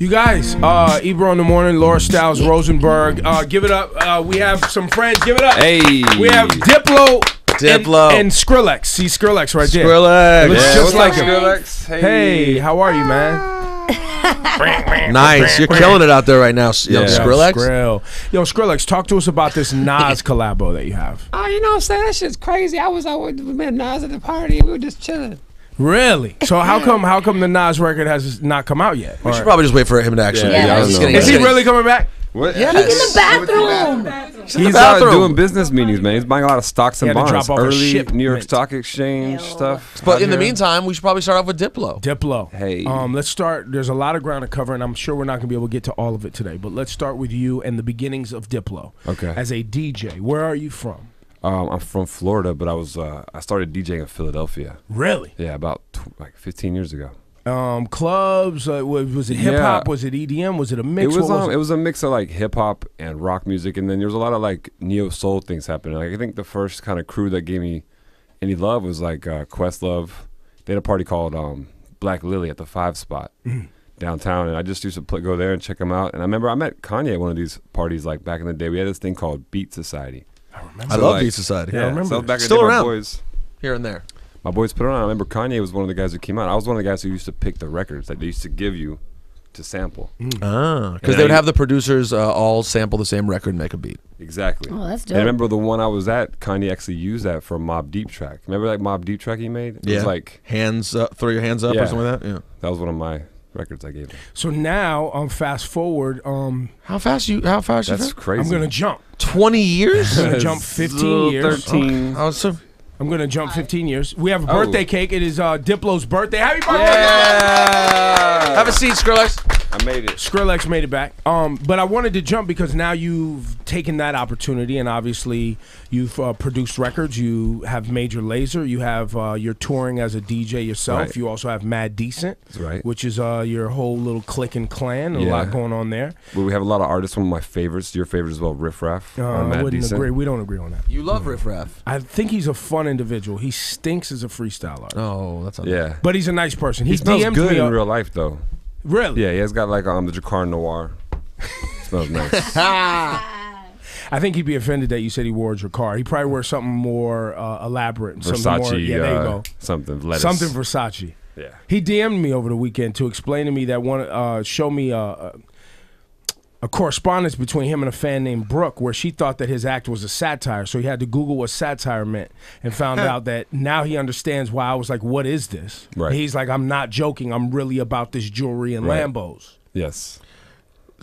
You guys, uh, Ebro in the morning, Laura Stylez, Rosenberg. Uh, give it up. Uh, we have some friends. Give it up. Hey. We have Diplo. Diplo. And, and Skrillex. See Skrillex right there. Skrillex. It looks Yeah, just what's like up, him. Skrillex? Hey, how are you, man? Nice. You're killing it out there right now, S- young Yeah. Skrillex. Skrill. Yo, Skrillex, talk to us about this Nas collabo that you have. Oh, you know what I'm saying? That shit's crazy. I was out with we met Nas at the party we were just chilling. Really? So how come how come the Nas record has not come out yet? We should probably just wait for him to actually. Yeah, Yeah, I don't know. Is he really coming back? What? Yes. He's in the bathroom. He's uh, bathroom. doing business meetings, man. He's buying a lot of stocks and bonds. drop off Early shipment. New York Stock Exchange Ew. stuff. But out in the meantime, we should probably start off with Diplo. Diplo. Hey. Um, let's start. There's a lot of ground to cover, and I'm sure we're not going to be able to get to all of it today. But let's start with you and the beginnings of Diplo. Okay. As a DJ, where are you from? Um, I'm from Florida, but I was uh, I started DJing in Philadelphia. Really? Yeah, about tw- like 15 years ago. Um, clubs? Uh, was, was it hip hop? Yeah. Was it EDM? Was it a mix? it was um, it was a mix of like hip hop and rock music, and then there was a lot of like neo soul things happening. Like I think the first kind of crew that gave me any love was like uh, Questlove. They had a party called um, Black Lily at the Five Spot Mm. downtown, and I just used to pl- go there and check them out. And I remember I met Kanye at one of these parties like back in the day. We had this thing called Beat Society. I remember. I So, love like- Beat Society. Yeah, I remember So back in Still the day, my around. boys. Here and there. My boys put it on. I remember Kanye was one of the guys who came out. I was one of the guys who used to pick the records that they used to give you to sample. Ah, because they would have the producers uh, all sample the same record and make a beat. Exactly. Oh, that's And dope. I remember the one I was at, Kanye actually used that for Mobb Deep track. Remember that Mobb Deep track he made? It was like hands up, throw your hands up Yeah. or something like that. Yeah. that was one of my records I gave him. So now, um, fast forward. Um, How fast you? How fast you? That's feel? crazy. I'm gonna jump. Twenty years. I'm gonna jump 15 years. Thirteen. I was so. I'm gonna jump 15 years. We have a Oh. birthday cake. It is uh, Diplo's birthday. Happy birthday! Yeah. Have a seat, Skrillex. I made it. Skrillex made it back. Um, but I wanted to jump because now you've taken that opportunity, and obviously you've uh, produced records. You have Major Lazer. You have uh, you're touring as a DJ yourself. Right. You also have Mad Decent, right. which is uh, your whole little clique and clan. A Yeah. lot going on there. But we have a lot of artists. One of my favorites, your favorite as well, Riff Raff. Uh, I wouldn't Decent. agree. We don't agree on that. You love Riff Raff. I think he's a fun individual. He stinks as a freestyle artist, Oh, that's not Yeah. but he's a nice person. He, He smells DM'd good me. in real life though. Really? Yeah, he has got like um the Jacquard Noir. smells nice. I think he'd be offended that you said he wore your car. He probably wears something more uh, elaborate. Something Versace. more, yeah, there you uh, go. Something. Lettuce. Something Versace. Yeah. He DM'd me over the weekend to explain to me that one, uh, show me a, a, a correspondence between him and a fan named Brooke, where she thought that his act was a satire. So he had to Google what satire meant and found out that now he understands why I was like, "What is this?" Right. He's like, "I'm not joking. I'm really about this jewelry and Right. Lambos." Yes.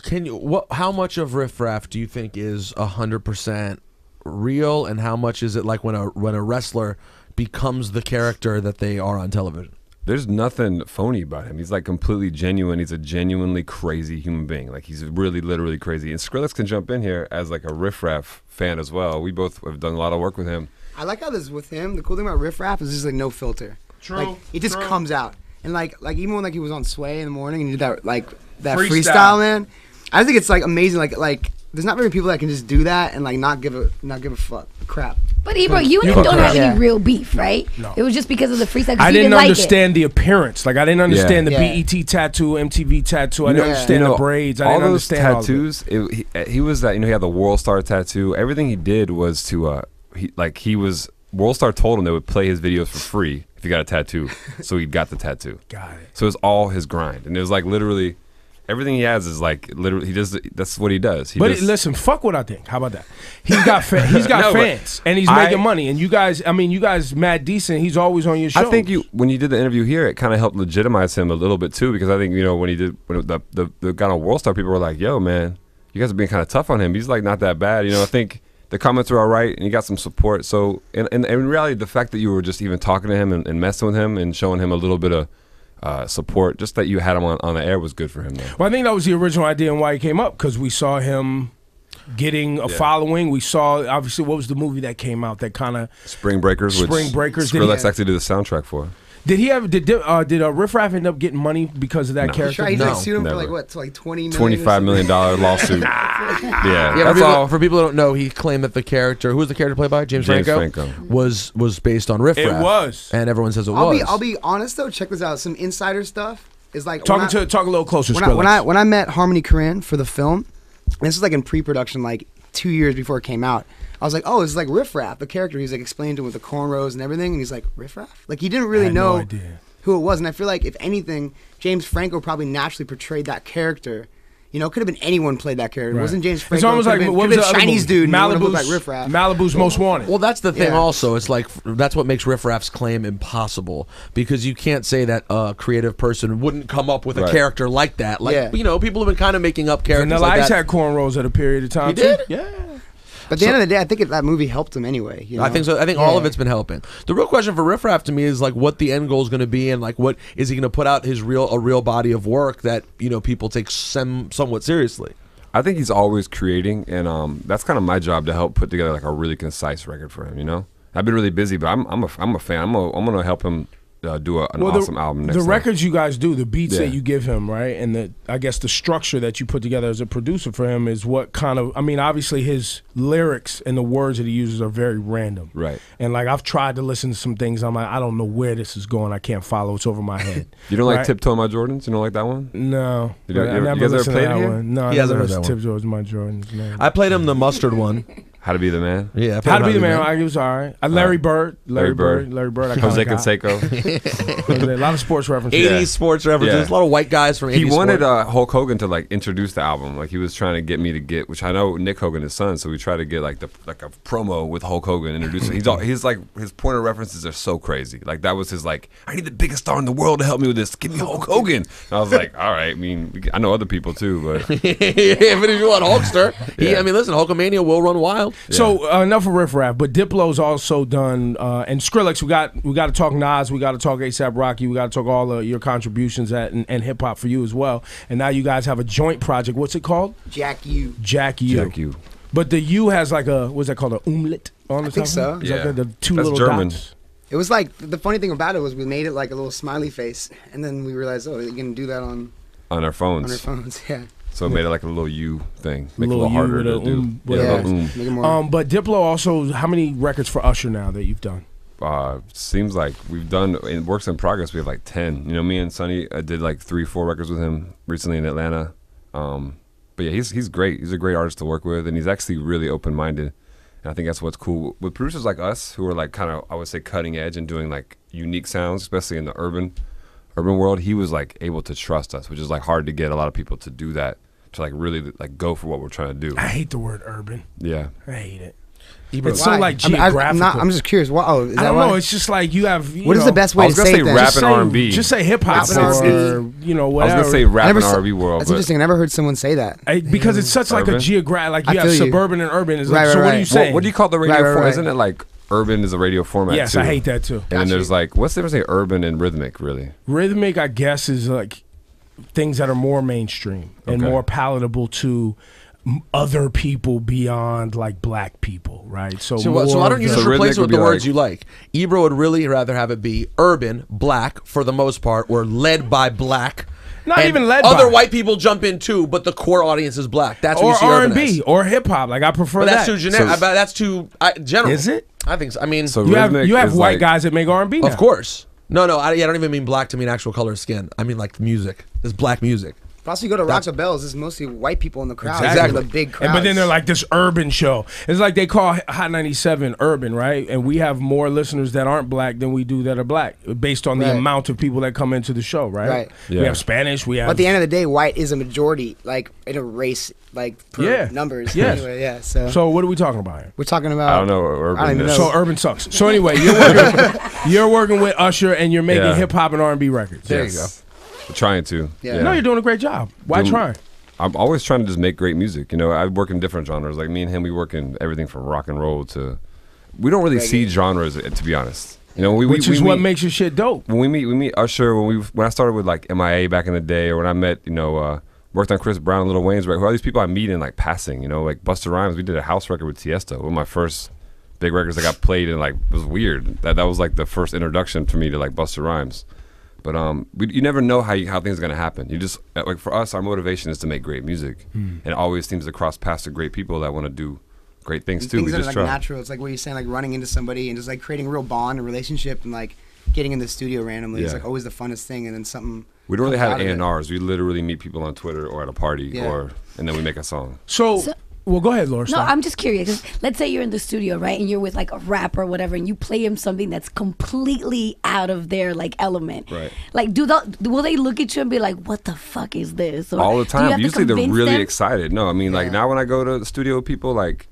Can you? What? How much of Riff Raff do you think is hundred percent real, and how much is it like when a when a wrestler becomes the character that they are on television? There's nothing phony about him. He's like completely genuine. He's a genuinely crazy human being. Like he's really, literally crazy. And Skrillex can jump in here as like a Riff Raff fan as well. We both have done a lot of work with him. I like how this with him. The cool thing about Riff Raff is just like no filter. True, Like it just true. comes out. And like like even when like he was on Sway in the morning and he did that like that Freestyle. freestyle, man. I think it's like amazing. Like like there's not very people that can just do that and like not give a not give a fuck crap. But Ebro, you and You him don't fuck have right. any real beef, right? No. It was just because of the freestyle. 'cause I he didn't like it. understand the appearance. Like I didn't understand the Yeah. BET tattoo, MTV tattoo. I didn't Yeah. understand You know, the braids. I all didn't those understand all of it. tattoos. It, he, he was that you know he had the World Star tattoo. Everything he did was to uh he like he was World Star told him they would play his videos for free if he got a tattoo. so he got the tattoo. Got it. So it was all his grind, and it was like literally everything he has is like literally he does. That's what he does. He But just- listen, fuck what I think. How about that? He's got fa- he's got No, fans and he's I- making money. And you guys, I mean, you guys, mad decent. He's always on your show. I think you when you did the interview here, it kind of helped legitimize him a little bit too, because I think you know when he did when it- the the the guy on World Star, people were like, "Yo, man, you guys are being kind of tough on him. He's like not that bad." You know, I think the comments were all right, and he got some support. So, in, in, in reality, the fact that you were just even talking to him and, and messing with him and showing him a little bit of uh, support, just that you had him on, on the air was good for him. Though. Well, I think that was the original idea and why he came up because we saw him getting a following. We saw obviously what was the movie that came out that kind of Spring Breakers, which Spring Breakers, Skrillex actually did the soundtrack for. Did he have did uh, did uh, Riff Raff end up getting money because of that No. character? Sure, he No, like sued him never. for like what, to like twenty million. or Twenty-five million dollar lawsuit. yeah, Yeah, for people, all. for people who don't know, he claimed that the character, who was the character played by James, James Franco, Franco. was was based on Riff Raff. It was. and everyone says it I'll was. be I'll be honest though. Check this out. Some insider stuff. is like Talking when I- to talk a little closer. when I, when I when I met Harmony Korine for the film, and this is like in pre-production, like two years before it came out. I was like, oh, this is like Riff Raff, the character. He's like explained to him with the cornrows and everything, and he's like Riff Raff. Like he didn't really had no know idea. who it was, and I feel like if anything, James Franco probably naturally portrayed that character. You know, it could have been anyone played that character. It wasn't James Franco. It's almost it like been, what was been the Chinese movie? dude. and Malibu's like Riff Raff. Malibu's Most Wanted. Well, that's the thing. Yeah. Also, it's like that's what makes Riff Raff's claim impossible because you can't say that a creative person wouldn't come up with a character like that. Like Yeah. you know, people have been kind of making up characters Vanilla like Ice that. had cornrows at a period of time. He too. did? Yeah. But at the end of the day, I think it, that movie helped him anyway. You know? I think so. I think all of it's been helping. The real question for Riff Raff to me is like what the end goal is going to be, and like what is he going to put out his real a real body of work that you know people take some, somewhat seriously. I think he's always creating, and um, that's kind of my job to help put together like a really concise record for him. You know, I've been really busy, but I'm I'm a I'm a fan. I'm a, I'm gonna help him uh, do a, an Well, awesome the, album next the time. records you guys do, the beats that you give him, right, and the I guess the structure that you put together as a producer for him is what kind of. I mean, obviously his lyrics and the words that he uses are very random, Right. And like I've tried to listen to some things, I'm like, I don't know where this is going. I can't follow. It's over my head. You don't like right? Tiptoe My Jordans? You don't like that one? No, You I you ever- never you guys ever played that one. No, He never hasn't heard listened that one. Tip George, my Jordans. No. I played him the mustard one. How to Be the Man? Yeah, I played How to be the How man? I was all right. Uh, Larry Bird, Larry, Larry Bird, Bird. Larry Bird. I Jose kinda. Canseco. a lot of sports references. 80s sports references. Yeah. A lot of white guys from 80s he wanted uh, Hulk Hogan to like introduce the album. Like he was trying to get me to get, which I know Nick Hogan is son, so we tried to get like the like a promo with Hulk Hogan introducing. He's all, he's like his point of references are so crazy. Like that was his like I need the biggest star in the world to help me with this. Give me Hulk Hogan. And I was like, all right. I mean, I know other people too, but yeah, but if you want Hulkster, he, Yeah. I mean, listen, Hulkamania will run wild. So uh, enough of riff raff, but Diplo's also done, uh, and Skrillex. We got we got to talk Nas, we got to talk ASAP Rocky, we got to talk all of your contributions at and, and hip hop for you as well. And now you guys have a joint project. What's it called? Jack U. Jack U. Jack U. But the U has like a what's that called? A umlaut on the I think so. of it? Is that Yeah. the, the two That's little German. dots? It was like the funny thing about it was we made it like a little smiley face, and then we realized, oh, you can do that on on our phones. on our phones. Yeah. So it made it like a little U thing, make it a Little little U harder with to a do. um, yeah, with a- little um. Make it more. Um, but Diplo also, how many records for Usher now that you've done? uh, seems like we've done in works in progress. We have like ten. You know, me and Sonny uh, did like three, four records with him recently in Atlanta. Um, but yeah, he's he's great. He's a great artist to work with, and he's actually really open minded. And I think that's what's cool with producers like us, who are like kind of I would say cutting edge and doing like unique sounds, especially in the urban urban world. He was like able to trust us, which is like hard to get a lot of people to do that. To like really like go for what we're trying to do. I hate the word urban. Yeah. I hate it. Ebro, It's so Why? like I mean, I- geographical. I'm, not, I'm just curious. What, oh, is I that don't why? know. It's just like you have. You What is know, the best I way was to gonna say say it rap Just and say- R&B. Just say hip hop Rap and R&B. or you know whatever. I was gonna say I rap never and s- R&B world, That's interesting. I never heard someone say that. I- because it's such like a Urban? geographic. Like I you have feel you. suburban and urban. It's Right, like, so right, what are you say? What, what do you call the radio Right, right, format? right. Isn't it like urban is a radio format Yes, too? I hate that too. And then there's like, what's the difference between urban and rhythmic, really? Rhythmic, I guess, is like things that are more mainstream and Okay. more palatable to other people beyond like black people, right? So, So, what- so why don't you just So replace it with the words like- you like? Ebro would really rather have it be urban, black for the most part, or led by black. Not And even led Other by. white people jump in too, but the core audience is black. That's what or you see R and B or hip hop? Like I prefer But that. that's too generic. So- but that's too I, general. Is it? I think so. I mean, So You have you have white like- guys that make R and B. of course. No, no, I, I don't even mean black to mean actual color of skin. I mean like music. It's black music. But also, you go to Rock the Bells. it's mostly white people in the crowd. Exactly. The big And- crowd. but then they're like this urban show. It's like they call Hot 97 urban, right? And we have more listeners that aren't black than we do that are black, based on the Right. amount of people that come into the show, right? Right. We have Spanish. We have. But at the end of the day, white is a majority, like in a race, like per Yeah. numbers. Yes. Anyway, yeah. So, so what are we talking about here? we're talking about. I don't know urban I don't know. So urban sucks. So anyway, you're working, you're working with Usher and you're making Yeah. hip hop and R and B records. There you Yes. We're trying to. Yeah. No, you're doing a great job. Why Doing- try? I'm always trying to just make great music. You know, I work in different genres. Like me and him, we work in everything from rock and roll to. We don't really Reggae. see genres, uh, to be honest. You know, we, Which we, is we what meet- makes your shit dope. when we meet we meet Usher when we when I started with like MIA back in the day or when I met you know uh, worked on Chris Brown and Lil Wayne's record who are these people I meet in like passing you know like Busta Rhymes we did a house record with Tiesto one of my first big records that got played and like it was weird that that was like the first introduction for me to like Busta Rhymes but um we, you never know how you, how things are gonna happen you just uh, like for us our motivation is to make great music and it always seems to cross paths to great people that want to do great things too things we that are like try natural. It's like what you're saying, like running into somebody and just like creating a real bond and relationship and like getting in the studio randomly is Yeah. like always the funnest thing. And then something We don't really have out A and R's. We literally meet people on Twitter or at a party, Yeah. or and then we make a song. So, So- well, go ahead, Laura. No, stop. I'm just curious. let's say you're in the studio, right, and you're with like a rapper or whatever, and you play him something that's completely out of their like element. Right. Like, do the will they look at you and be like, "What the fuck is this?" Or all the do you have time. Usually they're really them? excited. No, I mean like Yeah. now when I go to the studio with people like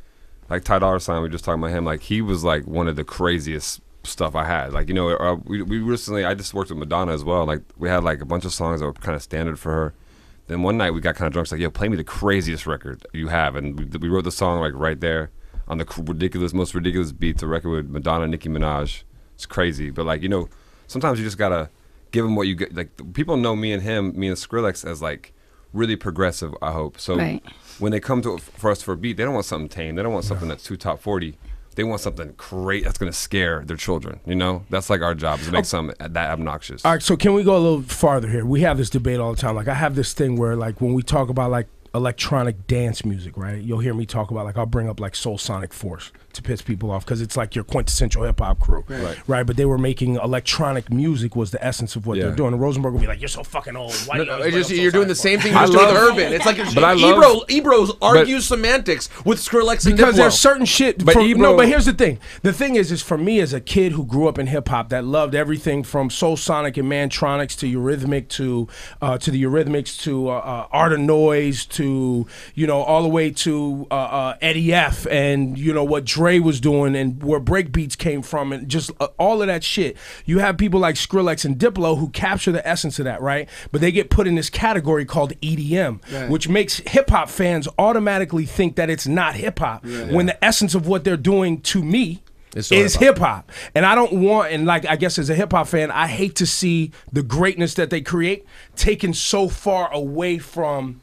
like Ty Dolla Sign, we were just talking about him. Like he was like one of the craziest stuff I had. Like you know, uh, we we recently I just worked with Madonna as well. Like we had like a bunch of songs that were kind of standard for her. Then one night we got kind of drunk. It's like, "Yo, play me the craziest record you have," and we, we wrote the song like right there on the ridiculous, most ridiculous beats. A record with Madonna, Nicki Minaj. It's crazy, but like you know, sometimes you just gotta give them what you get. Like people know me and him, me and Skrillex as like really progressive. I hope so. Right. When they come to for us for a beat, they don't want something tame. They don't want something that's too top forty. They want something great that's gonna scare their children. You know, that's like our job is to make oh. something that obnoxious. All right, so can we go a little farther here? We have this debate all the time. Like I have this thing where like when we talk about like electronic dance music, right? You'll hear me talk about like I'll bring up like Soul Sonic Force to piss people off because it's like your quintessential hip hop crew, Right. But they were making electronic music was the essence of what Yeah. they're doing. And Rosenberg would be like, "You're so fucking old. Why No, you no, always it's bring just up Soul you're doing the Sonic same thing you're doing with Urban. It's like But I love- Ebro, Ebro's argue semantics with Skrillex and because Diplo. there's certain shit. But from- Ebro- no, but here's the thing. The thing is, is for me as a kid who grew up in hip hop that loved everything from Soul Sonic and Mantronix to Eurythmic to uh, to the Eurythmics to uh, uh, Art of Noise to you know all the way to uh, uh, Eddie F and you know what Dre was doing and where breakbeats came from and just uh, all of that shit. You have people like Skrillex and Diplo who capture the essence of that, right? But they get put in this category called EDM, Right. which makes hip hop fans automatically think that it's not hip hop when the essence of what they're doing to me It's is hip hop. And I don't want and like I guess as a hip hop fan, I hate to see the greatness that they create taken so far away from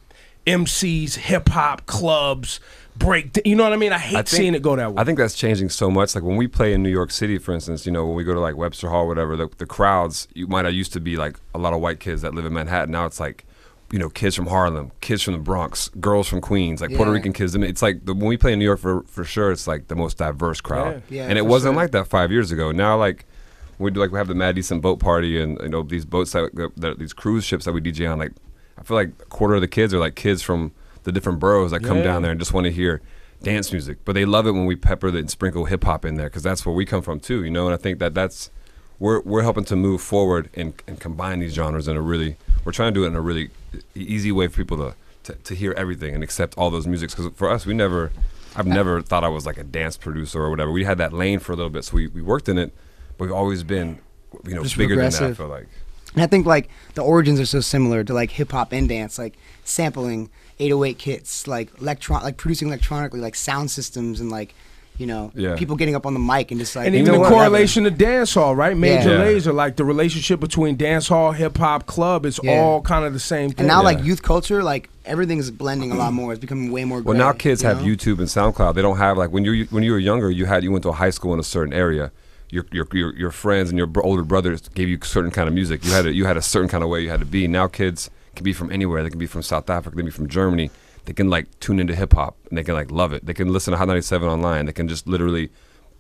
MCs, hip hop clubs, break. You know what I mean? I hate I think- seeing it go that way. I think that's changing so much. Like when we play in New York City, for instance, you know, when we go to like Webster Hall, whatever, the, the crowds you might have used to be like a lot of white kids that live in Manhattan. Now it's like, you know, kids from Harlem, kids from the Bronx, girls from Queens, like Puerto Rican kids. I mean, it's like the, when we play in New York for for sure, it's like the most diverse crowd. Yeah. Yeah, and it wasn't sure. like that five years ago. Now like. We do like we have the Mad Decent Boat Party and you know these boats that, that these cruise ships that we DJ on. Like I feel like a quarter of the kids are like kids from the different boroughs that come Yeah. down there and just want to hear dance music. But they love it when we pepper the, and sprinkle hip hop in there because that's where we come from too, you know. And I think that that's we're we're helping to move forward and, and combine these genres in a really we're trying to do it in a really easy way for people to to, to hear everything and accept all those musics. Because for us, we never I've never thought I was like a dance producer or whatever. We had that lane for a little bit, so we, we worked in it, but we've always been you know Just bigger than that. I feel like. And I think like the origins are so similar to like hip hop and dance, like sampling 808 kits, like electron, like producing electronically, like sound systems and like, you know, Yeah. people getting up on the mic and just like and You even know the what? correlation to dance hall, right? Major Yeah. Lazer, like the relationship between dance hall, hip hop, club, is Yeah. all kind of the same thing. And now, like youth culture, like everything's blending a lot more. It's becoming way more. Well, gray, now kids you have know? YouTube and SoundCloud. They don't have like when you when you were younger, you had you went to a high school in a certain area. Your your your, your friends and your older brothers gave you certain kind of music. You had a, you had a certain kind of way you had to be. Now kids can be from anywhere. They can be from South Africa. They can be from Germany. They can like tune into hip hop and they can like love it. They can listen to Hot 97 online. They can just literally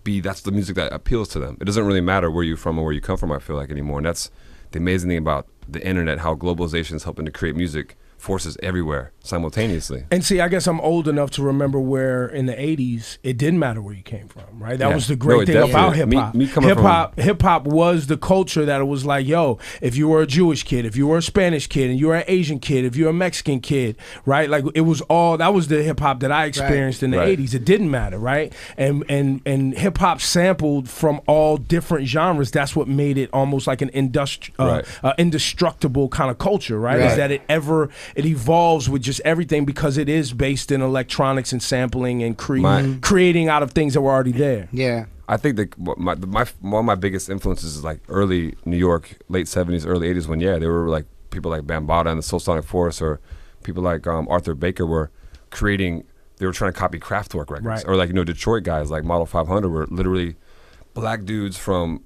be that's the music that appeals to them. It doesn't really matter where you're from or where you come from. I feel like anymore, and that's the amazing thing about the internet. How globalization is helping to create music forces everywhere simultaneously. And see, I guess I'm old enough to remember where in the '80s it didn't matter where you came from, right? That Yeah. was the great it thing about hip hop. me coming hip hop, hip hop was the culture that it was like, yo, if you were a Jewish kid, if you were a Spanish kid, and you were an Asian kid, if you're a Mexican kid, right? Like it was all that was the hip hop that I experienced in the Right. '80s. It didn't matter, right? And and and hip hop sampled from all different genres. That's what made it almost like an industri- uh, Right. uh, indestructible kind of culture, right? Is that it ever it evolves with just everything because it is based in electronics and sampling and cre- My- creating out of things that were already there. Yeah. I think that my, my one of my biggest influences is like early New York, late seventies, early eighties. When yeah, they were like people like Bambaataa and the Soul Sonic Force, or people like um, Arthur Baker were creating. They were trying to copy Kraftwerk records, Right. or like you know Detroit guys like Model Five Hundred were literally black dudes from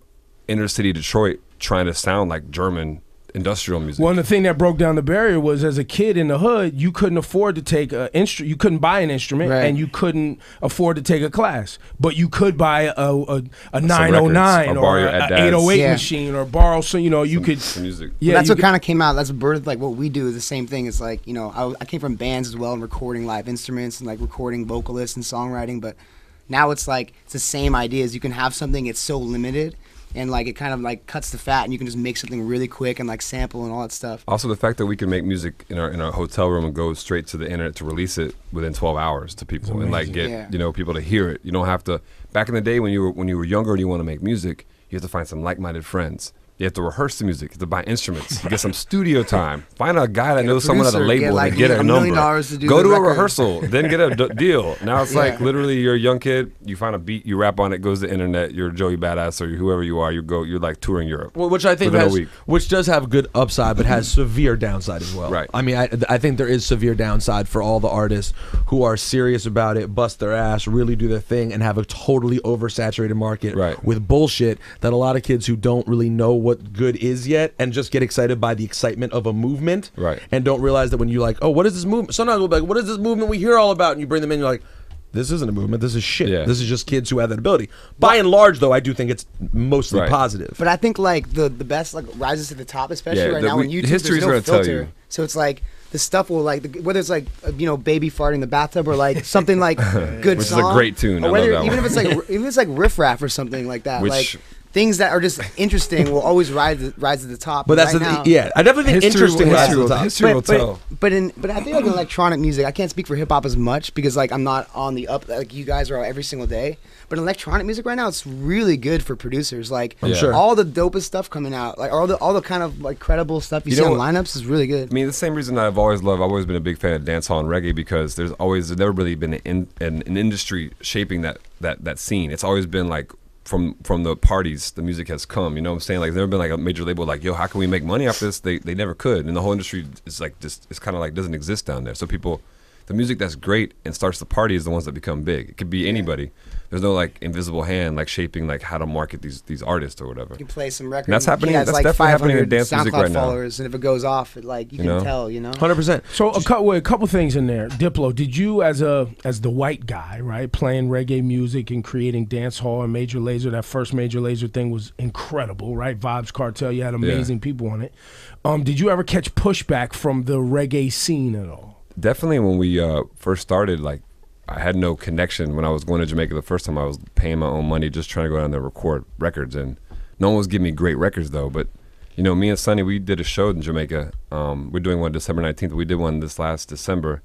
inner city Detroit trying to sound like German industrial music. Well, and the thing that broke down the barrier was as a kid in the hood, you couldn't afford to take an instrument. You couldn't buy an instrument, Right. and you couldn't afford to take a class. But you could buy a a, a nine records, oh nine or or borrow your a dad's- eight oh eight machine, or borrow so you know you could. Some music. Yeah, that's what kind of came out. That's birthed like what we do is the same thing. It's like you know I, I came from bands as well and recording live instruments and like recording vocalists and songwriting, but now it's like it's the same ideas. You can have something it's so limited and like it kind of like cuts the fat and you can just make something really quick and like sample and all that stuff. Also, the fact that we can make music in our in our hotel room and go straight to the internet to release it within 12 hours to people and like get Yeah. you know people to hear it. You don't have to. Back in the day when you were when you were younger and you want to make music, you have to find some like-minded friends. You have to rehearse the music. You have to buy instruments. You get some studio time. Find a guy that Get a knows someone at a label get, like, and get a, a number. to do Go the to a rehearsal, then get a d- deal. Now it's like Yeah. literally you're a young kid. You find a beat, you rap on it, goes to the internet. You're Joey Badass or whoever you are. You go. You're like touring Europe. Well, which I think Within a has, week. which does have good upside, but has severe downside as well. Right. I mean, I, I think there is severe downside for all the artists who are serious about it, bust their ass, really do their thing, and have a totally oversaturated market Right. with bullshit that a lot of kids who don't really know what good is yet and just get excited by the excitement of a movement, Right. and don't realize that when you're like, oh, what is this movement? Sometimes we'll be like, what is this movement we hear all about? And you bring them in, you're like. This isn't a movement. This is shit. Yeah. This is just kids who have that ability. By and large, though, I do think it's mostly Right. positive. But I think like the the best like rises to the top, especially Yeah, right the- now we- on YouTube. history's there's no gonna tell filter, you. so it's like the stuff will like the, whether it's like uh, you know baby farting in the bathtub or like something like good Which is a song, great tune. I or love whether that even one. if it's like even if it's like riff raff or something like that, Which- like things that are just interesting will always rise rise to the top. But that's right the, now, yeah. I definitely think History interesting will- rises history to will- the top. history will but, tell. but in but I think like in electronic music, I can't speak for hip hop as much because like I'm not on the up like you guys are every single day. But in electronic music right now, it's really good for producers. Like I'm sure. all the dopest stuff coming out, like all the all the kind of like credible stuff you, You see know on lineups is really good. I mean, the same reason that I've always loved, I've always been a big fan of dancehall and reggae because there's always, there's never really been an, in, an, an industry shaping that, that, that scene. It's always been like from from the parties, the music has come. You know what I'm saying? Like, there's never been like a major label like, yo, how can we make money off this? They, they never could. And the whole industry is like, just, it's kind of like doesn't exist down there. So people, the music that's great and starts the party is the ones that become big. It could be anybody. There's no like invisible hand like shaping like how to market these these artists or whatever. You can play some records. That's happening- He has that's like definitely happening in 500 dance music SoundCloud right now. followers, and if it goes off, it, like you, You can know? tell. You know. Hundred percent. So a couple, a couple things in there. Diplo, did you as a as the white guy, right, playing reggae music and creating dance hall and Major Lazer? That first Major Lazer thing was incredible, right? Vybz Kartel, you had amazing people on it. Um, did you ever catch pushback from the reggae scene at all? Definitely when we uh, first started, like I had no connection. When I was going to Jamaica the first time, I was paying my own money just trying to go down there record records, and no one was giving me great records though. But you know, me and Sonny, we did a show in Jamaica. Um, we're doing one December nineteenth. We did one this last December,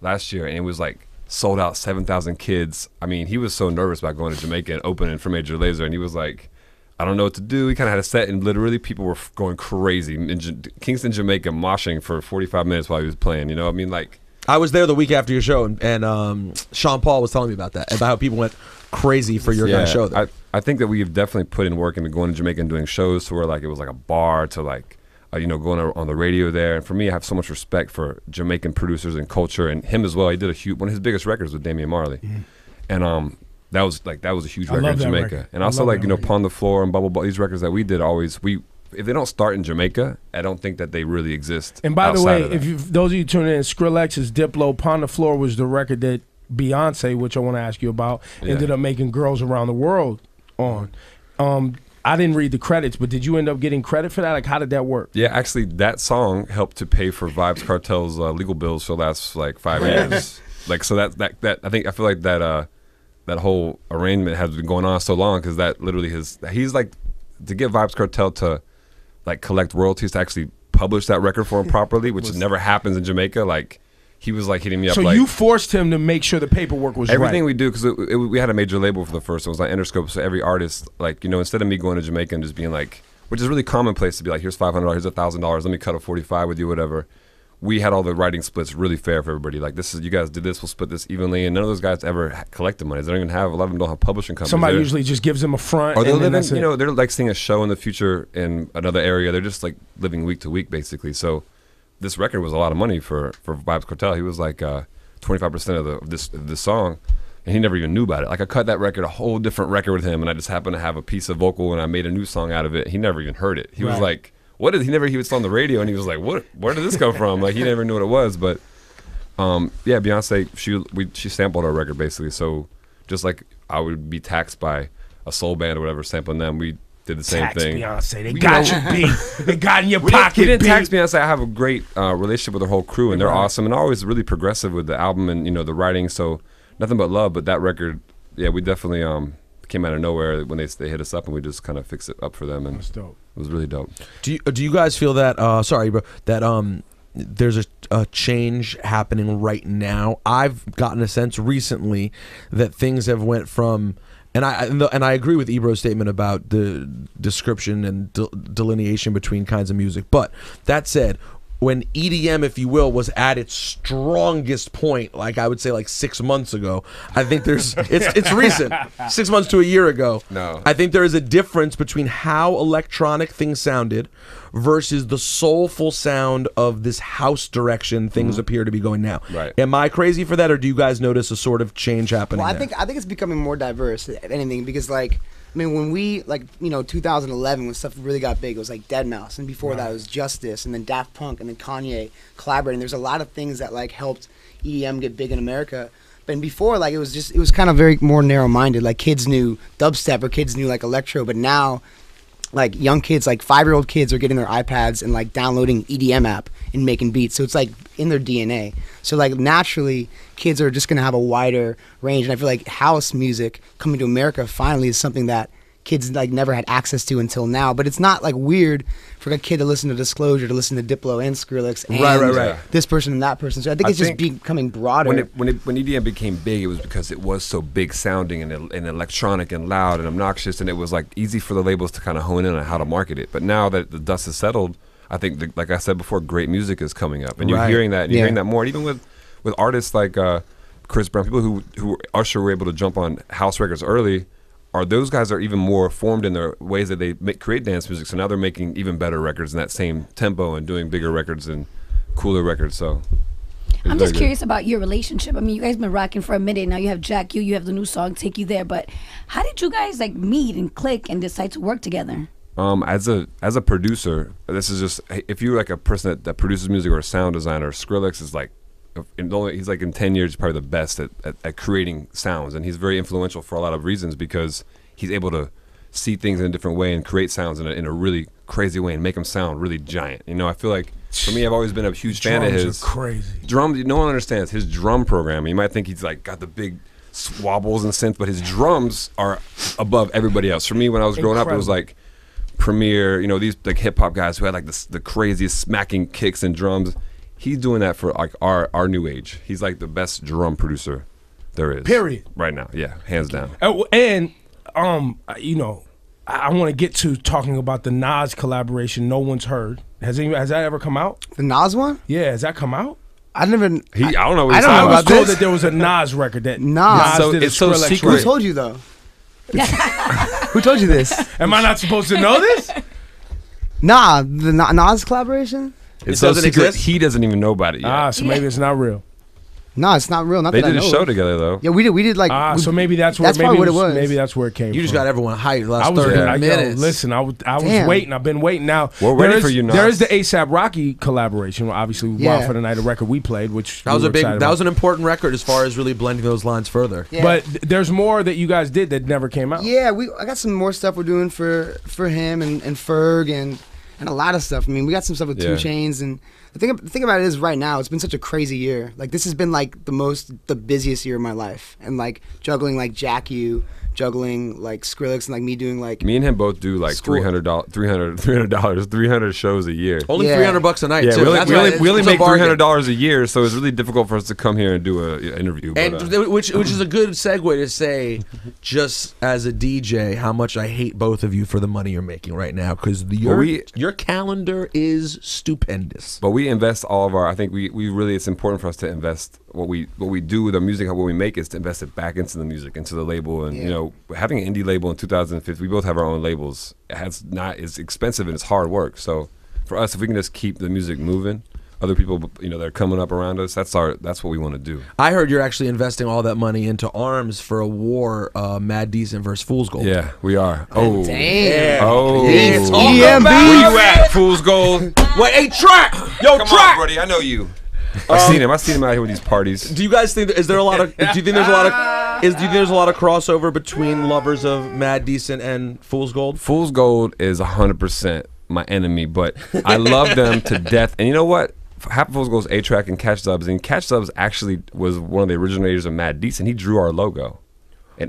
last year, and it was like sold out, seven thousand kids. I mean, he was so nervous about going to Jamaica and opening for Major Lazer, and he was like. I don't know what to do. We kind of had a set, and literally people were f- going crazy in J- Kingston, Jamaica, moshing for 45 minutes while he was playing. You know, I mean, like I was there the week after your show, and, and um, Sean Paul was telling me about that, about how people went crazy for your kind of show. There. I, I think that we've definitely put in work into going to Jamaica and doing shows to where like it was like a bar to like uh, you know going on on the radio there. And for me, I have so much respect for Jamaican producers and culture and him as well. He did a huge one of his biggest records with Damian Marley, and um that was like that was a huge I record in Jamaica. record. And I also like you know record. Pon de Floor and Bubble Bubble these records that we did always we if they don't start in Jamaica, I don't think that they really exist. And by the way, if you, those of you tuning in, Skrillex's Diplo Pon de Floor was the record that Beyonce, which I want to ask you about, Yeah. ended up making girls around the world on. Um, I didn't read the credits, but did you end up getting credit for that? Like, how did that work? Yeah, actually, that song helped to pay for Vybz Kartel's uh, legal bills for the last like five years. Like, so that that that I think I feel like that uh that whole arrangement has been going on so long because that literally his he's like to get Vybz Kartel to like collect royalties to actually publish that record for him properly, which never happens in Jamaica. Like, he was like hitting me up So like you forced him to make sure the paperwork was Everything right. we do because we had a major label for the first one. It was like Interscope. So every artist, like you know, instead of me going to Jamaica and just being like, which is really commonplace to be like, here's five hundred dollars, here's thousand dollars, let me cut a forty five with you, whatever. We had all the writing splits really fair for everybody. Like this is you guys did this, we'll split this evenly, and none of those guys ever collected money. They don't even have a lot of them don't have publishing companies. Somebody They're- usually just gives them a front. or they're and living, you know, they're like seeing a show in the future in another area. They're just like living week to week, basically. So this record was a lot of money for for Vybz Kartel. He was like uh, twenty five percent of the of this of this song, and he never even knew about it. Like I cut that record, a whole different record with him, and I just happened to have a piece of vocal, and I made a new song out of it. He never even heard it. He was like what is he never he was on the radio and he was like, what where did this come from? Like he never knew what it was, but um, yeah, Beyonce she we she sampled our record basically. So just like I would be taxed by a soul band or whatever sampling them, we did the same Tax thing. Beyonce. They We- got you you beat. They got in your We didn't, pocket. we didn't beat. tax Beyonce. I have a great uh, relationship with her whole crew, and they're Right. awesome and always really progressive with the album and you know the writing. So nothing but love. But that record, yeah, we definitely um, came out of nowhere when they they hit us up, and we just kind of fixed it up for them, and That's dope. It was really dope. Do you, do you guys feel that? Uh, sorry, bro. That um, there's a, a change happening right now. I've gotten a sense recently that things have went from, and I and, the, and I agree with Ebro's statement about the description and de- delineation between kinds of music. But that said. When EDM, if you will, was at its strongest point, like I would say, like six months ago, I think there's it's it's recent, six months to a year ago. No. I think there is a difference between how electronic things sounded versus the soulful sound of this house direction things mm. appear to be going now. Right. Am I crazy for that, or do you guys notice a sort of change happening? Well, I there? think I think it's becoming more diverse if anything because like I mean when we like you know 2011 when stuff really got big it was like Deadmau5 and before that it was Justice and then Daft Punk and then Kanye collaborating. There's a lot of things that like helped EDM get big in America. But before like it was just it was kind of very more narrow minded. Like kids knew dubstep or kids knew like electro, but now like young kids, like five year old kids, are getting their iPads and like downloading EDM app and making beats. So it's like in their DNA. So like naturally, kids are just gonna have a wider range. And I feel like house music coming to America finally is something that kids like never had access to until now. But it's not like weird for a kid to listen to Disclosure, to listen to Diplo and Skrillex, and Right, right, right. this person and that person. So I think I it's just becoming broader. When it when it when EDM became big, it was because it was so big sounding and, and electronic and loud and obnoxious, and it was like easy for the labels to kind of hone in on how to market it. But now that the dust has settled, I think, the, like I said before, great music is coming up, and you're hearing that. And you're Yeah. hearing that more, and even with with artists like uh, Chris Brown, people who who Usher were able to jump on house records early. Are those guys are even more formed in their ways that they make, create dance music? So now they're making even better records in that same tempo and doing bigger records and cooler records. So I'm just good. curious about your relationship. I mean, you guys been rocking for a minute now. You have Jack U, you have the new song "Take You There." But how did you guys like meet and click and decide to work together? Um, as a as a producer, this is just if you're like a person that, that produces music or a sound designer, Skrillex is like, in the only, he's like in ten years probably the best at, at, at creating sounds, and he's very influential for a lot of reasons because he's able to see things in a different way and create sounds in a, in a really crazy way and make them sound really giant. You know, I feel like for me, I've always been a huge fan of Drums are his crazy. drums. No one understands his drum program. You might think he's like got the big swabbles and synth, but his drums are above everybody else. For me, when I was growing up, it was like Premier, you know, these like hip hop guys who had like the, the craziest smacking kicks and drums. He's doing that for like our our new age. He's like the best drum producer there is. Period. Right now, yeah, hands down. Uh, And um, you know, I, I want to get to talking about the Nas collaboration. No one's heard. Has any, has that ever come out? the Nas one, Yeah, has that come out? I never. He, I don't know. What I don't I know talking was told this. that there was a Nas record that Nas. Nas So did a it's so Skrillex secret. Who told you though? Who told you this? Am I not supposed to know this? Nah, the Nas collaboration. It's It so doesn't secret. exist? He doesn't even know about it yet. ah, so maybe it's not real. No, it's not real. Not they that did I a know show of. together though. Yeah, we did. We did like. Ah, we- so maybe that's where That's maybe what it was, was. Maybe that's where it came you just from. got everyone hyped the I last was, thirty I, yo, minutes. listen, I, was- I was Damn. waiting. I've been waiting. Now We're there ready is- for you, Now. There is the ASAP Rocky collaboration. Well, obviously, Wild for the Night, a record we played, which that was we a big. That about. was an important record as far as really blending those lines further. Yeah. But th- there's more that you guys did that never came out. Yeah, we. I got some more stuff we're doing for for him and and Ferg and and a lot of stuff. I mean, we got some stuff with Yeah. 2 Chainz and the thing the thing about it is right now it's been such a crazy year. Like this has been like the most the busiest year of my life and like juggling like Jack U, juggling like Skrillex and like me doing like Me and him both do like School. three hundred dollars, three hundred, three hundred dollars, three hundred shows a year. Only Yeah. three hundred bucks a night. Yeah, too. we only, we only, it's- we only make 300 dollars a year, so it's really difficult for us to come here and do a, a interview. But, And uh, which which is a good segue to say, just as a DJ, how much I hate both of you for the money you're making right now because your we- your calendar is stupendous. but we invest all of our. I think we, we really it's important for us to invest what we what we do with our music, what we make is to invest it back into the music, into the label, and you know having an indie label in 2015. We both have our own labels. It has not it's expensive and it's hard work. So for us, if we can just keep the music moving. other people, you know, they're coming up around us. That's our that's what we want to do. I heard you're actually investing all that money into arms for a war, uh, Mad Decent versus Fool's Gold. Yeah, we are. Oh, Damn. oh, EMB. where you at, Fool's Gold? Wait, hey, track, yo, Come track. on, buddy. I know you. I seen um, him. I've seen him out here with these parties. Do you guys think is there a lot of? Do you think there's a lot of? Is do you think there's a lot of crossover between lovers of Mad Decent and Fool's Gold? Fool's Gold is 100% my enemy, but I love them to death. And you know what? Happy Fool's Gold is A-Trak and Catchdubs, and Catchdubs actually was one of the originators of Mad Decent. He drew our logo.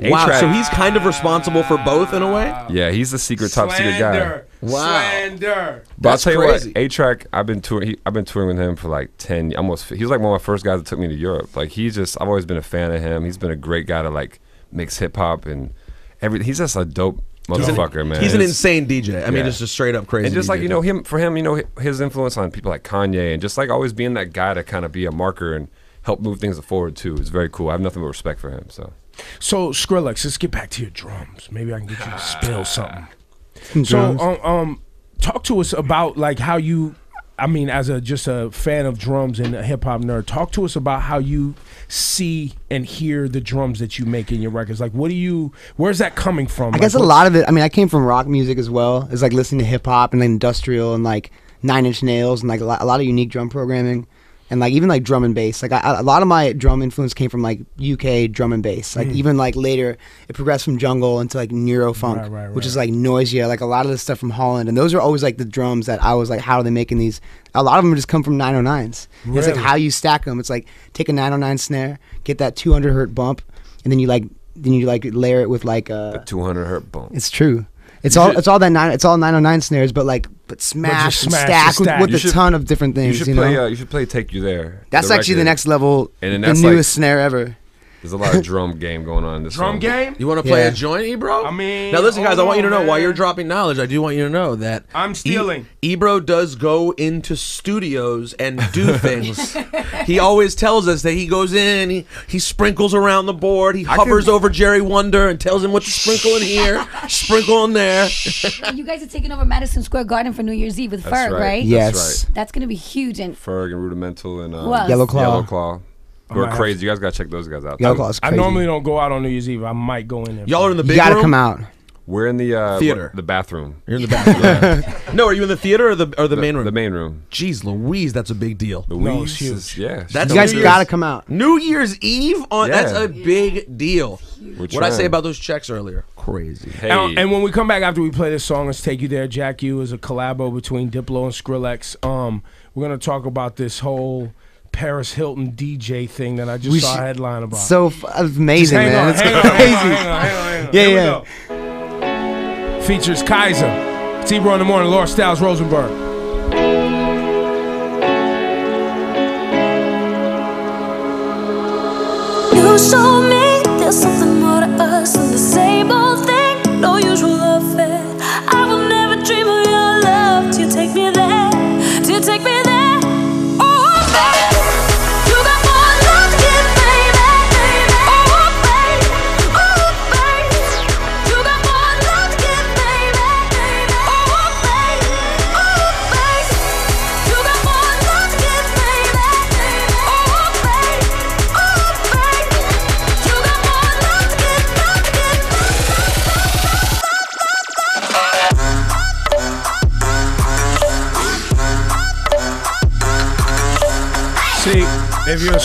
And Wow, A-Trak, so he's kind of responsible for both in a way. yeah, he's the secret top secret guy. Slander. Wow. Slander. But That's I'll tell crazy. you what, A-Trak, I've been touring. He, I've been touring with him for like ten, almost. He was like one of my first guys that took me to Europe. Like he's just, I've always been a fan of him. He's been a great guy to like mix hip hop and everything. He's just a dope He's an- motherfucker, man. He's an It's- insane DJ. I mean, Yeah. just a straight up crazy. and just like DJ. you know him for him you know his influence on people like kanye and just like always being that guy to kind of be a marker and help move things forward too is very cool i have nothing but respect for him so So Skrillex, let's get back to your drums. Maybe I can get you to spill something. Some So um, um, talk to us about like how you. I mean, as a just a fan of drums and a hip hop nerd, talk to us about how you see and hear the drums that you make in your records. Like, what do you? Where's that coming from? I guess a lot of it. I mean, I came from rock music as well. It's like listening to hip hop and like industrial and like Nine Inch Nails and like a lot, a lot of unique drum programming and like even like drum and bass. Like I, a lot of my drum influence came from like UK drum and bass. Mm. Like even like later, it progressed from jungle into like neuro funk, Right, right, which is like noisier. Like a lot of the stuff from Holland, and those are always like the drums that I was like, how are they making these? A lot of them just come from 909s. It's like how you stack them. It's like take a 909 snare, get that 200 hertz bump, and then you like then you like layer it with like a, the 200 hertz bump. it's true. It's all it's all that nine it's all 909 snares, but like but smash and smash stack and with, stack. with You a should- ton of different things. you should You, play uh, you should play take you there that's actually the next level, And then the newest like- snare ever. There's a lot of drum game going on in this drum song. game. You want to play Yeah. a joint, Ebro? I mean, now listen, guys. I hold want you to on, know while man. you're dropping knowledge, I do want you to know that I'm stealing. E- Ebro does go into studios and do things. he always tells us that he goes in, he, he sprinkles around the board, he hovers over Jerry Wonda and tells him what to sprinkle in here, sprinkle in there. you guys are taking over Madison Square Garden for New Year's Eve with That's Ferg, right. right? Yeah. Yes, That's gonna be huge and Ferg and Rudimental and um, Who? Yellow Claw. Yellow Claw. We're might have crazy. You guys gotta check those guys out. Yellow too. Claw's I crazy. normally don't go out on New Year's Eve. I might go in there. Y'all are in the you gotta room? come out. We're in the uh, Theater. what- the bathroom, You're in the bathroom. no, are you in the theater or the or the, main room? the main room. Jeez, Louise, that's a big deal. The No, Louise it's huge. is- yeah, That's You guys New gotta come out. New Year's Eve on Yeah. that's a big deal. We're What I say trying. about those checks earlier? Crazy. Hey, And, and when we come back after we play this song, let's take you there. Jack U is a collabo between Diplo and Skrillex. Um, we're gonna talk about this whole Paris Hilton DJ thing that I just We saw a headline about. So f- uh, amazing, hang man. on, It's hang on, crazy. hang on, hang on, hang on. Yeah, Here yeah. Features Kiesza. It's Ebro in the morning. Laura Stylez Rosenberg. You show me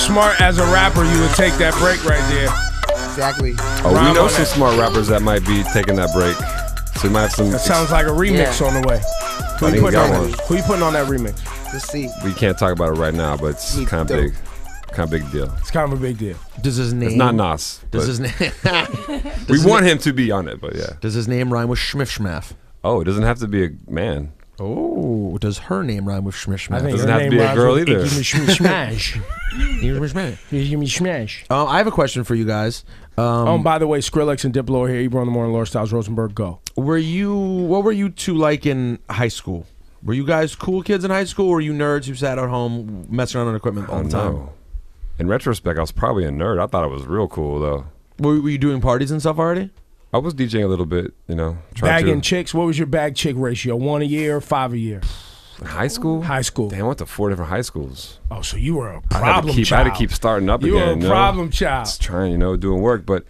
smart as a rapper, you would take that break right there. Exactly. oh, Rhyme we know some that. smart rappers that might be taking that break. So we might have some. That sounds like a remix Yeah. on the way. Who I you, putting got on one. that? Who you putting on that remix? Let's see. We can't talk about it right now, but it's kind of big, kind of big deal. It's kind of a big deal. Does his name It's not Nas. Does but his name we his want him to be on it, but yeah. Does his name rhyme with Schmiff Schmaff? Oh, it doesn't have to be a man. Oh, does her name rhyme with Schmiff I think Doesn't her have to name be a rhymes girl with either. Give me sm- smash. Schmiff? Give me smash. Uh, I have a question for you guys. Um, oh, by the way, Skrillex and Diplo are here. Ebro in the morning. Laura Stylez Rosenberg. Go. were you what were you two like in high school? Were you guys cool kids in high school, or were you nerds who sat at home messing around on equipment all the time? no. In retrospect, I was probably a nerd. I thought it was real cool though. Were, were you doing parties and stuff already? I was DJing a little bit, you know. Trying Bagging to. chicks. What was your bag chick ratio? One a year, five a year. In high school? High school. Damn, I went to four different high schools. Oh, so you were a I had to problem keep. child. I had to keep starting up You were again. a you know? problem child. Just trying, you know, doing work. But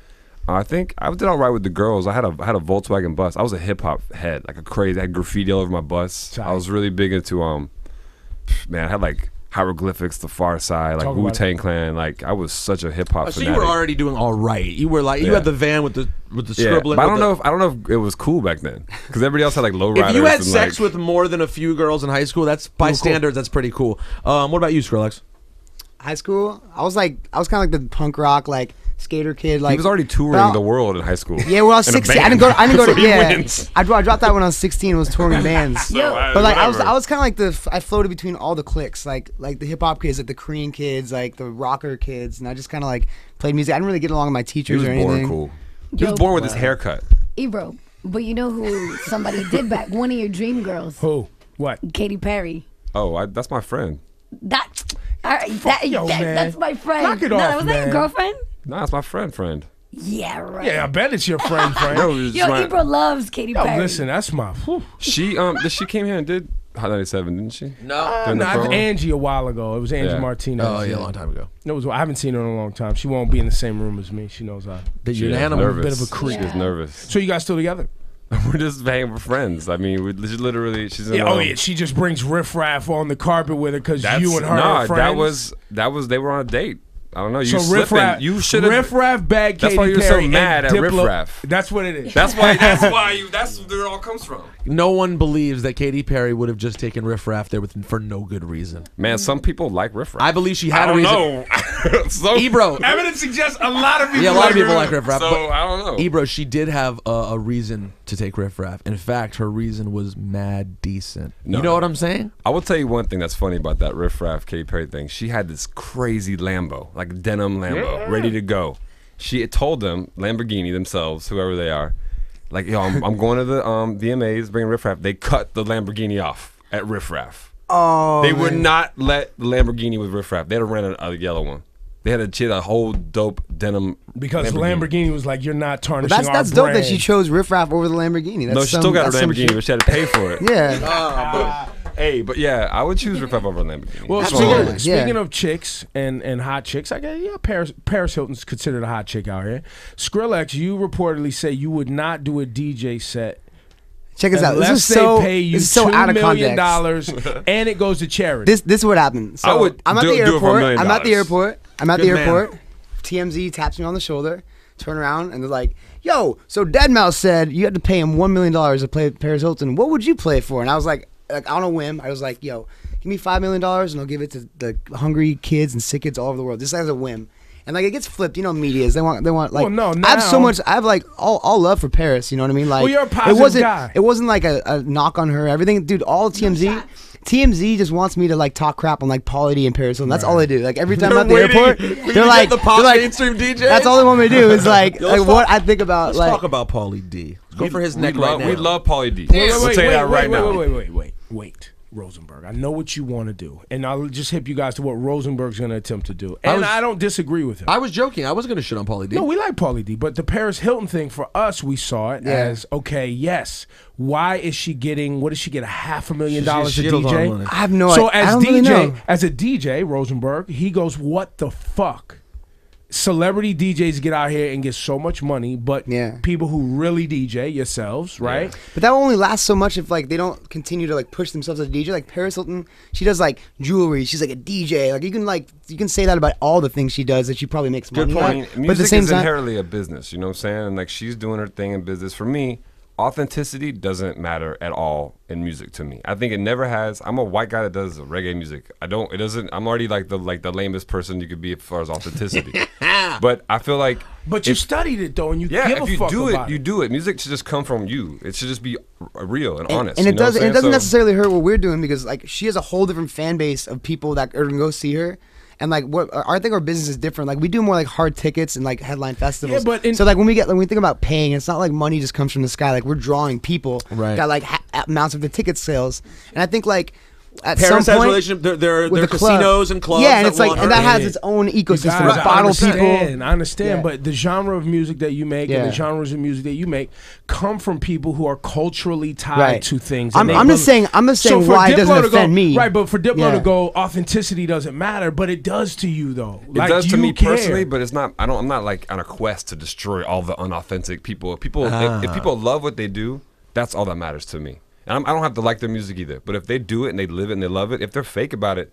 I think I did all right with the girls. I had a I had a Volkswagen bus. I was a hip hop head, like a crazy. I had graffiti all over my bus. Tight. I was really big into um, man. I had like hieroglyphics, the Far Side, like Wu Tang Clan. Like I was such a hip hop Oh, so fanatic. you were already doing all right. You were like you had the van with the with the yeah, scribbling. but I don't the- know if I don't know if it was cool back then because everybody else had like low riders. If you had and, sex like, with more than a few girls in high school, that's by cool. standards. That's pretty cool. Um, what about you, Skrillex? High school, I was like, I was kind of like the punk rock, like skater kid. Like he was already touring Well, the world in high school. Yeah, when I was 16, I didn't go. I didn't go band. to. So yeah. I, I dropped that when I was 16. I was touring bands. So, uh, But like I was. I was kind of like the, I floated between all the cliques, like like the hip hop kids, like the Korean kids, like the rocker kids, and I just kind of like played music. I didn't really get along with my He teachers was or born anything. cool. He Yo. was born with his haircut. Ebro, but you know who somebody did back? One of your dream girls, Who? What? Katy Perry. Oh, I, that's my friend. That, all right, that, yo, that- that's my friend. Knock it no, off, was that your girlfriend? Nah, it's my friend. Friend. Yeah, right. Yeah, I bet it's your friend, friend. No, it Yo, my- Ebro loves Katy Yo, Perry. listen, that's my. Whew. She um, she came here and did Hot 97, didn't she? No. During the Nah, I- Angie a while ago. It was Angie Yeah. Martinez. Oh yeah, a long time ago. It was, I haven't seen her in a long time. She won't be in the same room as me. She knows I. That She you're an animal. nervous. bit of a creep. She was nervous. So you guys still together? We're just hanging with friends. I mean, we she's literally she's in Yeah, oh yeah, she just brings Riff Raff on the carpet with her because you and her nah, are friends. that was that was they were on a date. I don't know. You so slipping. Riff Raff. You should have. Riff Raff bag. That's Katy why you're so Perry and mad at Diplo- Riff Raff. That's what it is. That's why. That's why you. That's where it all comes from. No one believes that Katy Perry would have just taken Riff Raff there with for no good reason. Man, some people like Riff Raff. I believe she had a don't reason. know. so, Ebro, Evidence suggests a lot of people. Yeah, a lot of people like Riff Raff. Riff Raff. So I don't know. Ebro, she did have a, a reason to take Riff Raff. In fact, her reason was mad decent. No. You know what I'm saying? I will tell you one thing that's funny about that Riff Raff Katy Perry thing. She had this crazy Lambo, like denim Lambo, ready to go. She had told them, Lamborghini themselves, whoever they are, like, yo, I'm, I'm going to the um, VMAs, bringing Riff Raff. They cut the Lamborghini off at Riff Raff. Oh, They would man. not let the Lamborghini with Riff Raff. They had to rent a, a yellow one. They had to she had a whole dope denim Because Lamborghini. was like, you're not tarnishing That's our that's dope that she chose Riff Raff over the Lamborghini. That's No, she some, still got her Lamborghini, but she had to pay for it. Yeah, Hey, but yeah, I would choose Riff Raff over a Lamborghini. Well, Absolutely. speaking, Yeah. speaking of chicks and, and hot chicks, I guess yeah, Paris Paris Hilton's considered a hot chick out here. Skrillex, you reportedly say you would not do a DJ set check this out. This unless is they so pay you this is so two out of million context. dollars and it goes to charity. This this is what happened. So I would I'm at do- the do it for a airport. I'm at the airport. I'm at Good the man. airport. TMZ taps me on the shoulder. Turn around and they're like, "Yo, so Deadmau5 said you had to pay him one million dollars to play Paris Hilton. What would you play for?" And I was like, like on a whim, I was like, "Yo, give me five million dollars and I'll give it to the hungry kids and sick kids all over the world." Just as a whim. And like it gets flipped, you know, medias. They want, they want like. Well, no, I have so much. I have like all, all love for Paris. You know what I mean? Like, Well, you're a positive it wasn't, guy. It wasn't like a, a knock on her. Everything, dude. All TMZ, TMZ just wants me to like talk crap on like Pauly D and Paris Hilton. That's all they do. Like every time I'm at the waiting airport, for they're get like, the pop they're like, mainstream DJ. That's all they want me to do is like, Yo, let's like what I think about. Let's like, talk about Pauly D. Let's go for his we neck love, right now. We love Pauly D. Wait, wait, we'll wait, tell you wait, that wait, right wait, now. Wait, wait, wait, wait, wait. Rosenberg, I know what you want to do, and I'll just hip you guys to what Rosenberg's going to attempt to do, and I, was- don't disagree with him. I was joking. I was going to shit on Pauly D. no, we like Pauly D, but the Paris Hilton thing for us, we saw it Yeah. as okay. Yes, why is she getting? What does she get? A half a million She- dollars she a DJ? I have no. Idea So I, as I don't DJ, really know. as a DJ, Rosenberg, he goes, "What the fuck." Celebrity DJs get out here and get so much money, but Yeah. people who really DJ yourselves, right? But that will only last so much if like they don't continue to like push themselves as a DJ. Like Paris Hilton, she does like jewelry. She's like a DJ. Like you can like you can say that about all the things she does that she probably makes Good money. I at. mean, But at the music same is time, inherently a business. You know what I'm saying? And like she's doing her thing in business. For me, authenticity doesn't matter at all in music to me. I think it never has. I'm a white guy that does reggae music. I don't. It doesn't. I'm already like the like the lamest person you could be as far as authenticity. but I feel like. But you if- studied it though, and you yeah, give if a you fuck do about it, you do it. Music should just come from you. It should just be real and, honest. and it doesn't. It doesn't? So- necessarily hurt what we're doing because like she has a whole different fan base of people that are gonna go see her. And like what I think our business is different. Like we do more like hard tickets and like headline festivals. Yeah, but in- so like when we get when we think about paying, it's not like money just comes from the sky. Like we're drawing people Right. that like ha- amounts of the ticket sales. And I think like at Paris some point relationship. There, there, with there are the club. casinos and clubs. Yeah, and that it's like and that has Yeah. its own ecosystem. guys, of I bottle understand, people. I understand, Yeah. but the genre of music that you make and the genres of music that you make come from people who are culturally tied Right. to things. I'm- I'm just saying- I'm just saying for why it doesn't Diplo offend go, me. Right, but for Diplo Yeah. to go, authenticity doesn't matter, but it does to you though. It like, does do to you me care? personally, but it's not. I don't. I'm not like on a quest to destroy all the unauthentic people. If people, if, if ah. people love what they do, that's all that matters to me. And I'm, I don't have to like their music either. But if they do it and they live it and they love it, if they're fake about it,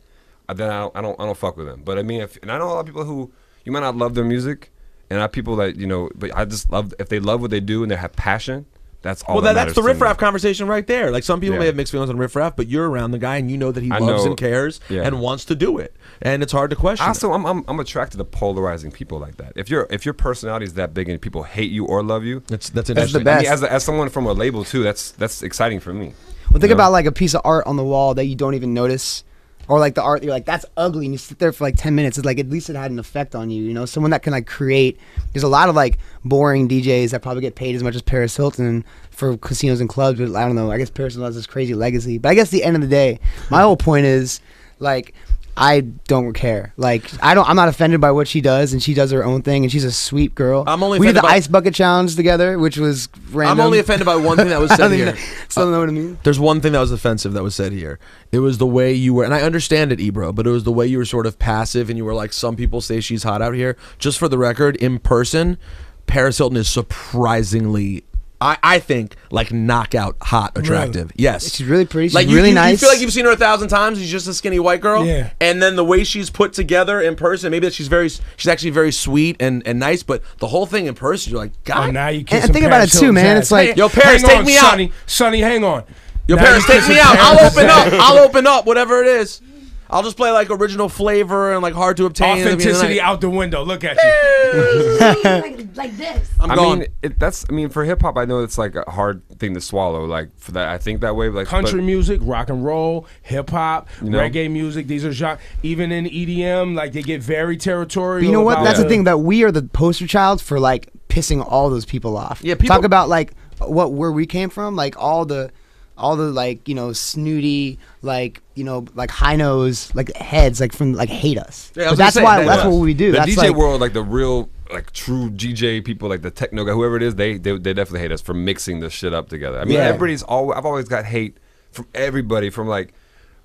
then I don't. I don't, I don't fuck with them. But I mean, if, and I know a lot of people who you might not love their music, and I have people that you know. But I just love if they love what they do and they have passion. That's all. Well, that that, that's the Riff Raff conversation right there. Like some people Yeah. may have mixed feelings on Riff Raff, but you're around the guy and you know that he I loves know. and cares Yeah. and wants to do it, and it's hard to question. Also, I'm, I'm I'm attracted to polarizing people like that. If your if your personality is that big and people hate you or love you, That's that's the interesting. best. I mean, as, a, as someone from a label too, that's that's exciting for me. Well, think you know? about like a piece of art on the wall that you don't even notice, or like the art you're like that's ugly, and you sit there for like ten minutes. It's like at least it had an effect on you. You know, someone that can like create. There's a lot of like boring DJs that probably get paid as much as Paris Hilton for casinos and clubs, but I don't know. I guess Paris Hilton has this crazy legacy. But I guess the end of the day, my whole point is like. I don't care. Like I don't. I'm not offended by what she does, and she does her own thing, and she's a sweet girl. I'm only we did the by- ice bucket challenge together, which was random. I'm only offended by one thing that was said here. even- Still don't know what I mean. There's one thing that was offensive that was said here. It was the way you were, and I understand it, Ebro, but it was the way you were sort of passive and you were like, some people say she's hot out here. Just for the record, in person, Paris Hilton is surprisingly, I, I think, like knockout hot attractive. Yes. She's really pretty. She's like you, really you, nice. You feel like you've seen her a thousand times. She's just a skinny white girl. Yeah. And then the way she's put together in person, maybe that she's very, she's actually very sweet and, and nice. But the whole thing in person, you're like, Oh, God, now you can. And kissing think about it too, man. ass. It's like- Hey, Yo, Paris, hang take on, me out. Sonny. Sonny, hang on. Your Now parents, you take me out. I'll open up. I'll open up. Whatever it is. I'll just play like original flavor and like hard to obtain. Authenticity I out the window. Look at you. like, like this. I'm I gone. mean, it, that's. I mean, for hip hop, I know it's like a hard thing to swallow. Like for that, I think that way. Like Country but- music, rock and roll, hip hop, know? reggae music. These are genres. Even in EDM, like they get very territorial. But you know what? That's the the- thing that we are the poster child for like pissing all those people off. Yeah, people- talk about like what where we came from, like all the all the like you know snooty like you know like high nose like heads like from like hate us. Yeah, but that's say, why that- that's what we do. The that's DJ like, world, like the real, like true DJ people, like the techno guy, whoever it is, they they, they definitely hate us for mixing this shit up together. I mean, Yeah. everybody's all. I've always got hate from everybody, from like.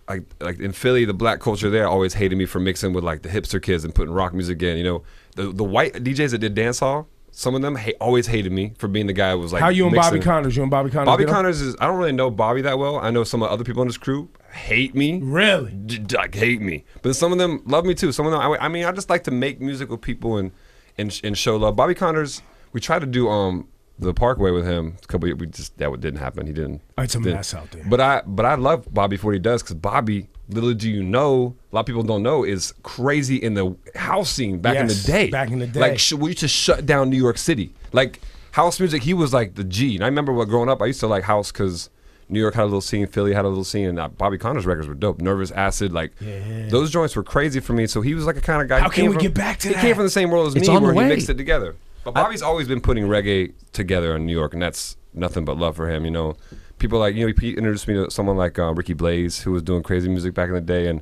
Like, like in Philly, the black culture there always hated me for mixing with like the hipster kids and putting rock music in. You know, the the white DJs that did dance hall, some of them ha- always hated me for being the guy who was like. How you and Bobby. Konders? You and Bobby Konders? Bobby? Konders is. I don't really know Bobby that well. I know some of the other people in this crew hate me. Really? D- like hate me, but some of them love me too. Some of them, I, I mean, I just like to make music with people and and, and show love. Bobby Konders, we tried to do um the Parkway with him a couple. Years, we just that didn't happen. He didn't. It's a didn't. mess out there. But I but I love Bobby for what he does because Bobby, little do you know, a lot of people don't know, is crazy in the house scene back in the day. back in the day. like sh- we used to shut down New York City. Like house music, he was like the G. And I remember what growing up, I used to like house because. New York had a little scene, Philly had a little scene, and uh, Bobby Konders' records were dope. Nervous Acid, like those joints were crazy for me. So he was like a kind of guy. How can we from- get back to He that? came from the same world as It's me, where he mixed it together. But Bobby's always been putting reggae together in New York, and that's nothing but love for him. You know, people like you know he introduced me to someone like uh, Ricky Blaze, who was doing crazy music back in the day, and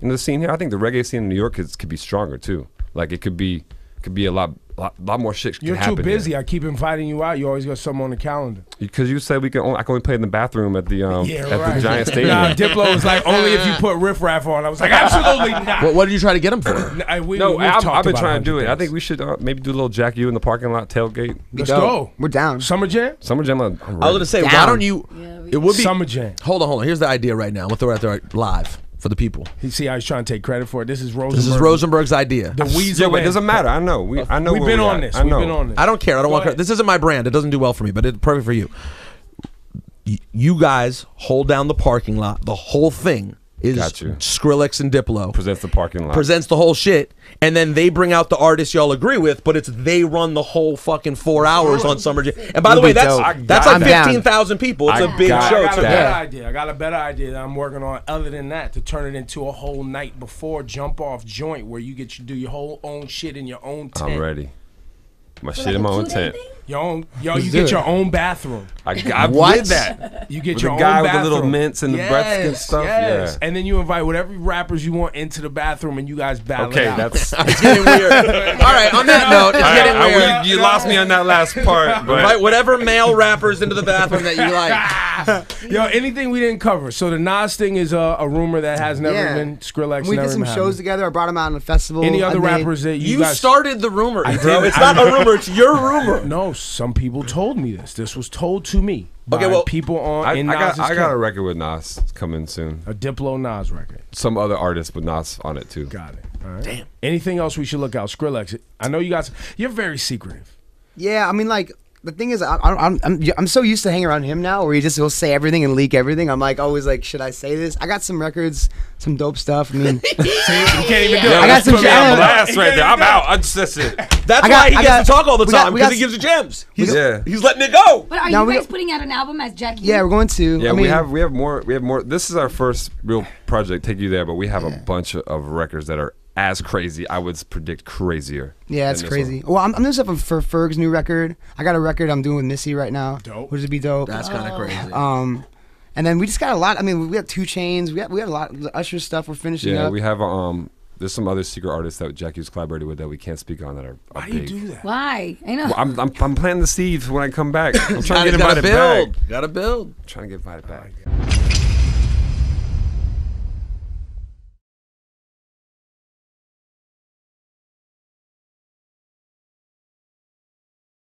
you know the scene here. I think the reggae scene in New York is, could be stronger too. Like it could be could be a lot lot, lot more shit. You're too happen busy. I keep inviting you out. You always got something on the calendar. because you said we can. Only, I can only play in the bathroom at the um Yeah, at right. the Giant Stadium. Nah, Diplo was like, only if you put Riff Raff on. I was like, absolutely not. what, what did you try to get him for? I, we, no, I've, I've been trying to do 100 it. I think we should uh, maybe do a little Jack Ü in the parking lot tailgate. Let's dope. go. We're down. Summer Jam? Summer Jam. I'm I was gonna say, why don't you? Yeah, It would be. Summer Jam. Hold on, hold on. Here's the idea right now. We'll throw it out there live for the people. You see how he's trying to take credit for it? This is Rosenberg. This is Rosenberg's idea. The weasel. Yeah, wait, it doesn't matter. I know. We, I know. We've been we on at. this. I We've know. been on this. I don't care. I don't Go want. ahead. This isn't my brand. It doesn't do well for me, but it's perfect for you. You guys hold down the parking lot. The whole thing is Got. Skrillex and Diplo Presents the parking lot. presents the whole shit, and then they bring out the artists y'all agree with, but it's they run the whole fucking four hours on Summer Jam. And by the It'll way, that's dope. that's I'm like down. fifteen thousand people. It's I a big got show. I got a better idea. I got a better idea that I'm working on. Other than that, to turn it into a whole night before jump off joint where you get to do your whole own shit in your own tent. I'm ready. My So shit like in my own tent. thing? Your own, yo, Let's you get it. your own bathroom. I, I What? did that. You get With your the own guy with the little mints and the breath and Yes, stuff? Yes. Yeah. And then you invite whatever rappers you want into the bathroom, and you guys battle. Okay, it out. that's. It's getting weird. All right, on that note, it's I- getting I- weird. you you lost me on that last part, but Invite whatever male rappers into the bathroom that you like. Yo, anything we didn't cover. So the Nas thing is a, a rumor that has never Yeah. been Skrillex. we never did some shows happened. together. I brought him out on a festival. Any other rappers that you, You guys started the rumor, I bro. did. It's not a rumor. It's your rumor. No, some people told me this. This was told to me by Okay, well- people on I, in I got Nas's I got a record with Nas coming soon. a Diplo Nas record. Some other artists with Nas on it too. Got it. All right. Damn. Anything else we should look out? Skrillex. I know you guys. You're very secretive. Yeah, I mean, like the thing is, I, I, I'm I'm I'm so used to hanging around him now, where he just will say everything and leak everything. I'm like always like, should I say this? I got some records, some dope stuff. I mean, you can't even do Yeah, it. I got let's some put me on jams. blast right there. I'm out. I just, that's it. That's I got- why he I gets got- to talk all the we got- time we because got- he gives you gems. He's, Yeah. he's letting it go. But are Now you we guys got- putting out an album as Jack Ü? yeah, we're going to. Yeah, I mean, we have we have more we have more. This is our first real project. Take you there, but we have a bunch of, of records that are as crazy. I would predict crazier. Yeah, it's crazy. one. Well, I'm, I'm doing stuff for Ferg's new record. I got a record I'm doing with Missy right now. Dope. Which would be dope. That's kind of crazy. Um, and then we just got a lot. I mean, we got 2 Chainz. We got we got a lot of Usher stuff. We're finishing up. Yeah, up. we have um. There's some other secret artists that Jack Ü's collaborated with that we can't speak on that are, are Why do you do that? Why? I know. Well, I'm, I'm I'm planting the seeds when I come back. I'm trying to Gotta, get gotta invited build. back. Gotta build. trying to get invited back.